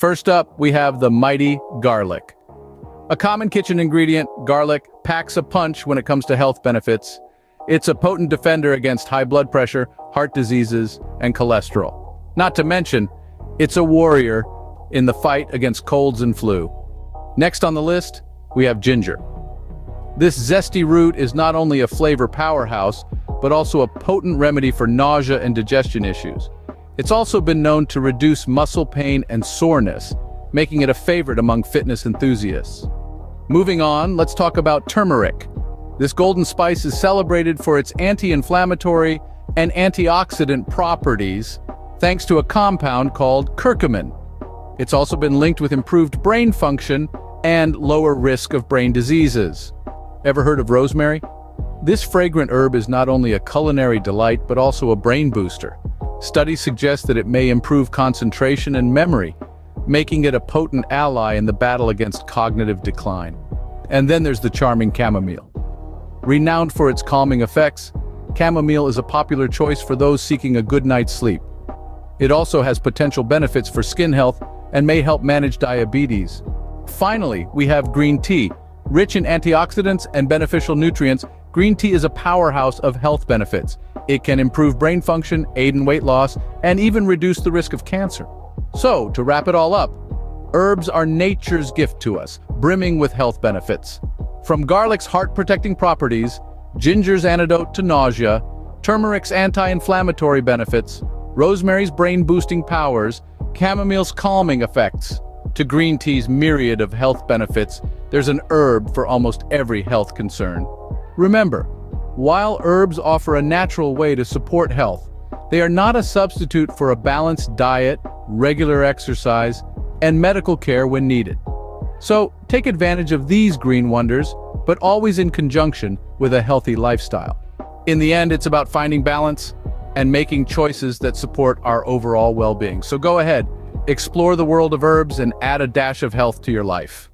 First up, we have the mighty garlic. A common kitchen ingredient, garlic, packs a punch when it comes to health benefits. It's a potent defender against high blood pressure, heart diseases, and cholesterol. Not to mention, it's a warrior in the fight against colds and flu. Next on the list, we have ginger. This zesty root is not only a flavor powerhouse, but also a potent remedy for nausea and digestion issues. It's also been known to reduce muscle pain and soreness, making it a favorite among fitness enthusiasts. Moving on, let's talk about turmeric. This golden spice is celebrated for its anti-inflammatory and antioxidant properties, thanks to a compound called curcumin. It's also been linked with improved brain function and lower risk of brain diseases. Ever heard of rosemary? This fragrant herb is not only a culinary delight but also a brain booster. Studies suggest that it may improve concentration and memory, making it a potent ally in the battle against cognitive decline. And then there's the charming chamomile. Renowned for its calming effects, chamomile is a popular choice for those seeking a good night's sleep. It also has potential benefits for skin health and may help manage diabetes. Finally, we have green tea. Rich in antioxidants and beneficial nutrients, green tea is a powerhouse of health benefits. It can improve brain function, aid in weight loss, and even reduce the risk of cancer. So, to wrap it all up, herbs are nature's gift to us, brimming with health benefits. From garlic's heart-protecting properties, ginger's antidote to nausea, turmeric's anti-inflammatory benefits, rosemary's brain-boosting powers, chamomile's calming effects, to green tea's myriad of health benefits, there's an herb for almost every health concern. Remember, while herbs offer a natural way to support health, they are not a substitute for a balanced diet, regular exercise, and medical care when needed. So, take advantage of these green wonders, but always in conjunction with a healthy lifestyle. In the end, it's about finding balance and making choices that support our overall well-being. So go ahead, explore the world of herbs and add a dash of health to your life.